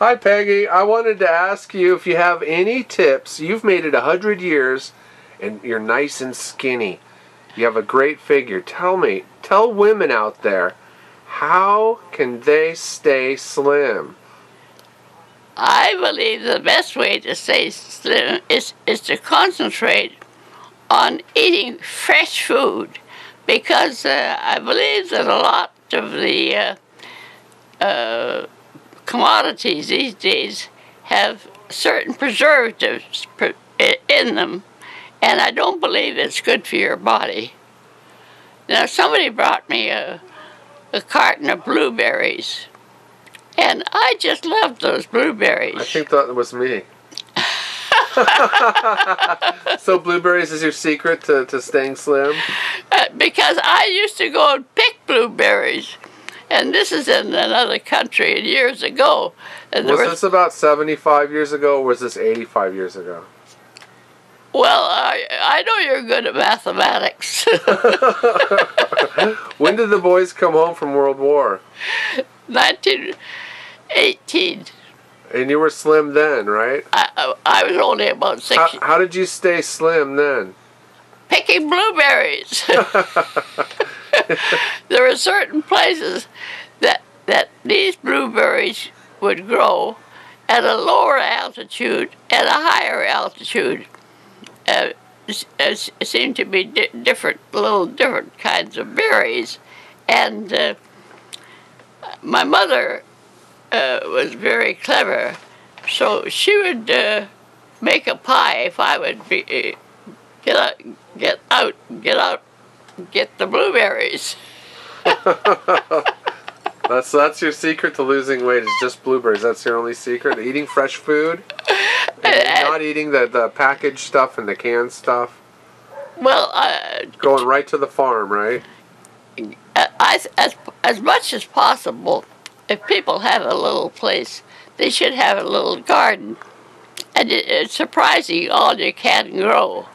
Hi, Peggy. I wanted to ask you if you have any tips. You've made it a hundred years, and you're nice and skinny. You have a great figure. Tell me, tell women out there, how can they stay slim? I believe the best way to stay slim is, is to concentrate on eating fresh food because uh, I believe that a lot of the uh, uh, commodities these days have certain preservatives in them, and I don't believe it's good for your body. Now, somebody brought me a, a carton of blueberries, and I just loved those blueberries. I think that was me. so blueberries is your secret to, to staying slim? Uh, because I used to go and pick blueberries and this is in another country and years ago. And was, was this about 75 years ago or was this 85 years ago? Well, I, I know you're good at mathematics. when did the boys come home from World War? 1918. And you were slim then, right? I, I was only about six. How, how did you stay slim then? Picking blueberries. there are certain places that that these blueberries would grow at a lower altitude at a higher altitude. Uh, seem to be di different, little different kinds of berries, and uh, my mother uh, was very clever, so she would uh, make a pie if I would be, uh, get out, get out, get out get the blueberries. that's that's your secret to losing weight is just blueberries. That's your only secret. Eating fresh food, and not eating the the packaged stuff and the canned stuff. Well, uh, going right to the farm, right? As as as much as possible, if people have a little place, they should have a little garden, and it, it's surprising all you can grow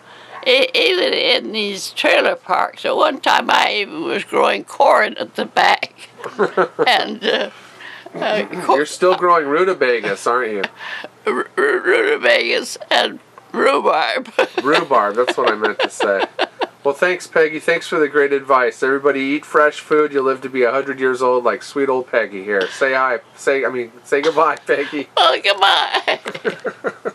even in these trailer parks. At one time, I even was growing corn at the back. and uh, uh, you're still growing rutabagas, aren't you? R- rutabagas and rhubarb. rhubarb. That's what I meant to say. Well, thanks, Peggy. Thanks for the great advice. Everybody, eat fresh food. You'll live to be hundred years old, like sweet old Peggy here. Say hi. Say, I mean, say goodbye, Peggy. Oh, goodbye. God bless you.